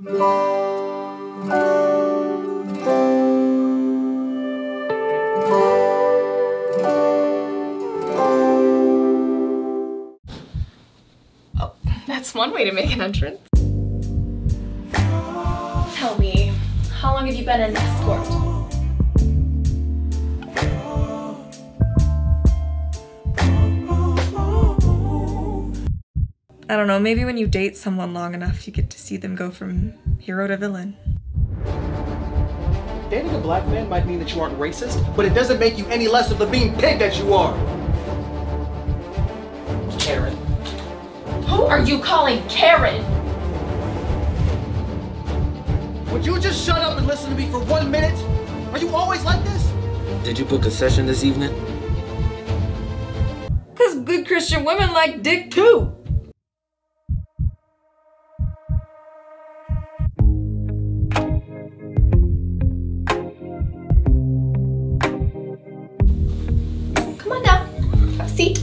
Oh, that's one way to make an entrance. Tell me, how long have you been an escort? I don't know, maybe when you date someone long enough, you get to see them go from hero to villain. Dating a black man might mean that you aren't racist, but it doesn't make you any less of the bean pig that you are. Karen. Who are you calling Karen? Would you just shut up and listen to me for one minute? Are you always like this? Did you book a session this evening? Cause good Christian women like dick too. Sí.